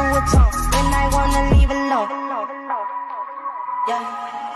to a tone when I wanna leave alone. Yeah.